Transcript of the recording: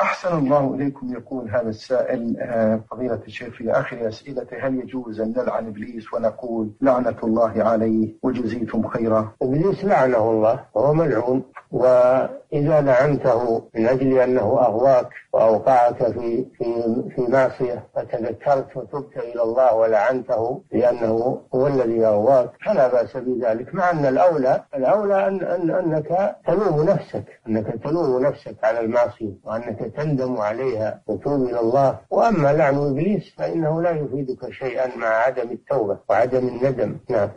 أحسن الله إليكم يقول هذا السائل آه، فضيلة الشيخ في آخر أسئلته هل يجوز أن نلعن إبليس ونقول لعنة الله عليه وجزيتم خيرا؟ إبليس لعنه الله وهو ملعون. وإذا لعنته من أجل أنه أغواك وأوقعك في في في معصية فتذكرت وتبت إلى الله ولعنته لأنه هو الذي أغواك فلا بأس بذلك مع أن الأولى الأولى أن, أن أنك تلوم نفسك أنك تلوم نفسك على المعصية وأنك تندم عليها وتوب إلى الله. وأما لعن إبليس فإنه لا يفيدك شيئا مع عدم التوبة وعدم الندم. نعم.